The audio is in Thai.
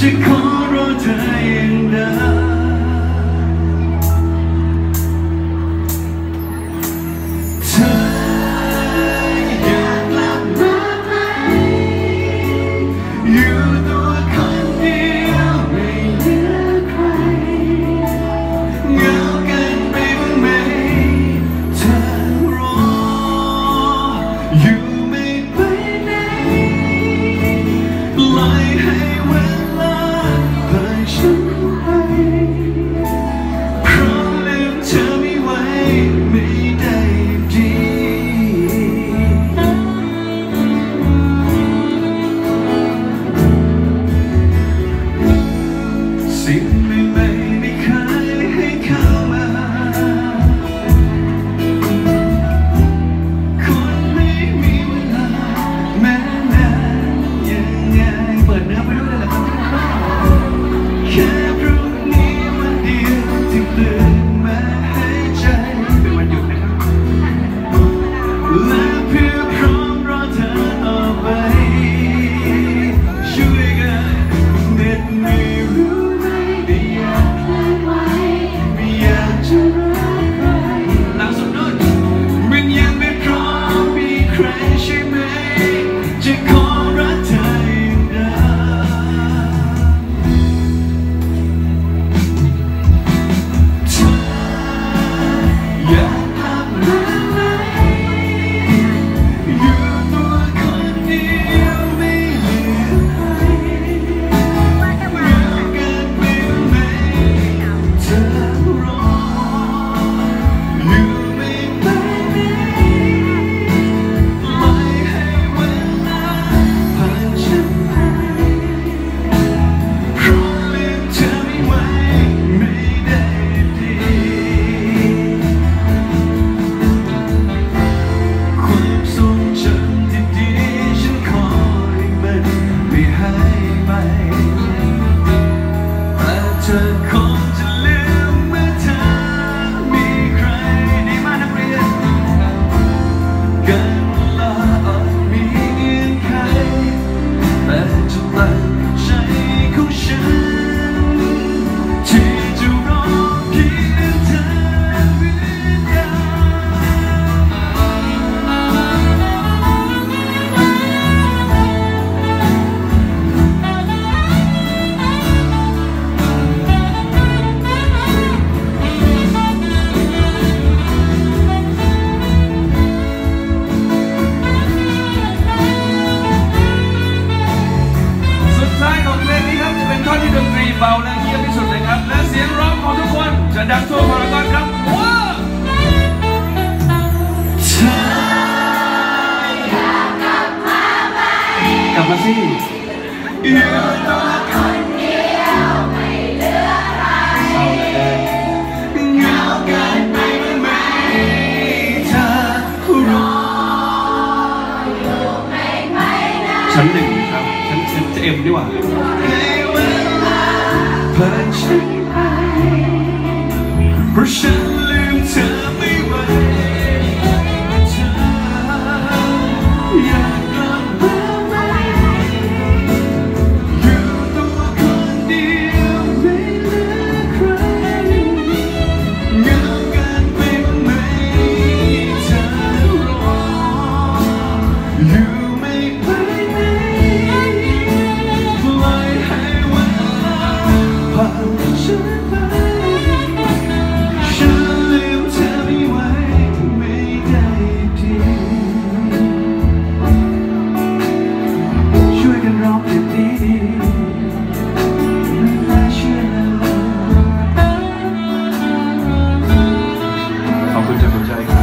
She this ที่อยู่ตัวคนเดียวไม่เหลือใครเหงาเกินไปไหมเธอรออยู่ไม่ไหวฉันหนึ่งครับชั้นชั้นเอ็มดีกว่าเพราะฉัน Jake.